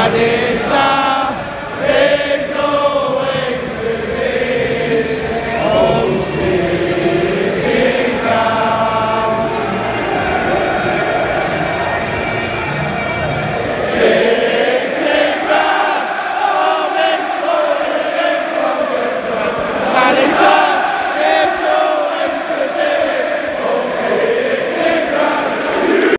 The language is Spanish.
Hare